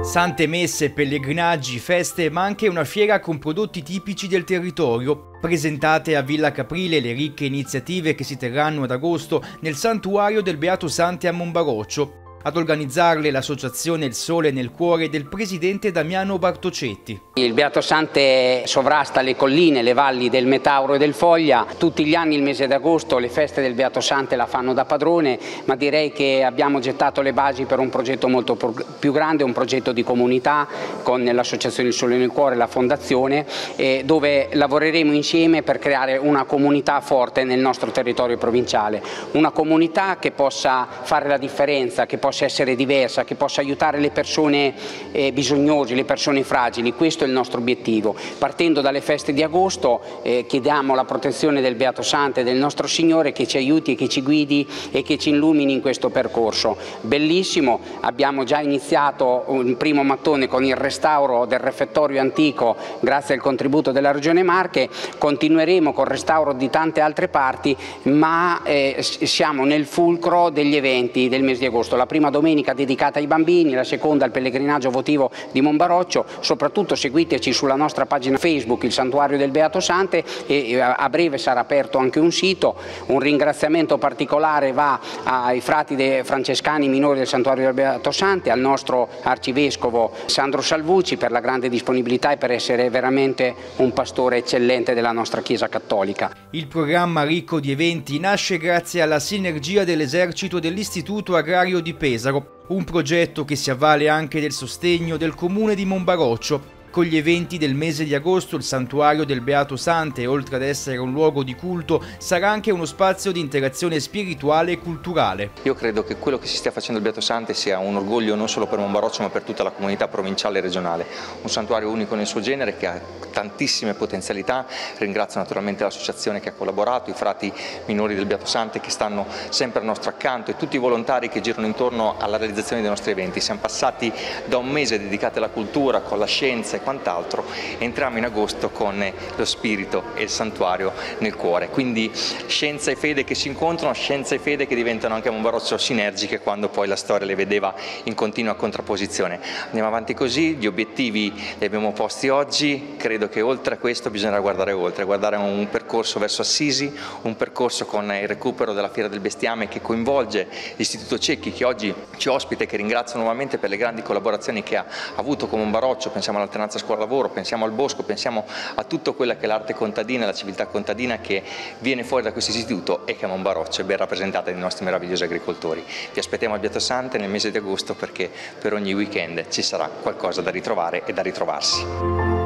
Sante messe, pellegrinaggi, feste, ma anche una fiera con prodotti tipici del territorio. Presentate a Villa Caprile le ricche iniziative che si terranno ad agosto nel santuario del Beato Sante a Monbaroccio. Ad organizzarle l'associazione Il Sole nel Cuore del presidente Damiano Bartocetti. Il Beato Sante sovrasta le colline, le valli del Metauro e del Foglia. Tutti gli anni il mese d'agosto le feste del Beato Sante la fanno da padrone, ma direi che abbiamo gettato le basi per un progetto molto più grande, un progetto di comunità con l'associazione Il Sole nel Cuore, la fondazione, dove lavoreremo insieme per creare una comunità forte nel nostro territorio provinciale, una comunità che possa fare la differenza, che possa essere diversa, che possa aiutare le persone eh, bisognose, le persone fragili, questo è il nostro obiettivo. Partendo dalle feste di agosto eh, chiediamo la protezione del Beato Santo e del nostro Signore che ci aiuti, che ci guidi e che ci illumini in questo percorso. Bellissimo, abbiamo già iniziato un primo mattone con il restauro del refettorio antico grazie al contributo della Regione Marche, continueremo col restauro di tante altre parti ma eh, siamo nel fulcro degli eventi del mese di agosto. La prima domenica dedicata ai bambini, la seconda al pellegrinaggio votivo di Monbaroccio, soprattutto seguiteci sulla nostra pagina Facebook, il Santuario del Beato Sante e a breve sarà aperto anche un sito. Un ringraziamento particolare va ai frati francescani minori del Santuario del Beato Sante, al nostro arcivescovo Sandro Salvucci per la grande disponibilità e per essere veramente un pastore eccellente della nostra Chiesa Cattolica. Il programma ricco di eventi nasce grazie alla sinergia dell'esercito dell'Istituto Agrario di Pesaro, un progetto che si avvale anche del sostegno del comune di Monbaroccio con gli eventi del mese di agosto il santuario del Beato Sante, oltre ad essere un luogo di culto, sarà anche uno spazio di interazione spirituale e culturale. Io credo che quello che si stia facendo il Beato Sante sia un orgoglio non solo per Monbaroccio ma per tutta la comunità provinciale e regionale. Un santuario unico nel suo genere che ha tantissime potenzialità. Ringrazio naturalmente l'associazione che ha collaborato, i frati minori del Beato Sante che stanno sempre al nostro accanto e tutti i volontari che girano intorno alla realizzazione dei nostri eventi. Siamo passati da un mese dedicato alla cultura, con la scienza e quant'altro, entriamo in agosto con lo spirito e il santuario nel cuore. Quindi scienza e fede che si incontrano, scienza e fede che diventano anche a Monbarozzo sinergiche quando poi la storia le vedeva in continua contrapposizione. Andiamo avanti così, gli obiettivi li abbiamo posti oggi, credo che oltre a questo bisognerà guardare oltre, guardare un percorso verso Assisi, un percorso con il recupero della Fiera del Bestiame che coinvolge l'Istituto Cecchi che oggi ci ospita e che ringrazio nuovamente per le grandi collaborazioni che ha avuto con Monbaroccio, pensiamo all'alternanza Piazza Scuola Lavoro, pensiamo al bosco, pensiamo a tutto quella che è l'arte contadina, la civiltà contadina che viene fuori da questo istituto e che a Monbaroccio è ben rappresentata dai nostri meravigliosi agricoltori. Vi aspettiamo a Beato Sante nel mese di agosto perché per ogni weekend ci sarà qualcosa da ritrovare e da ritrovarsi.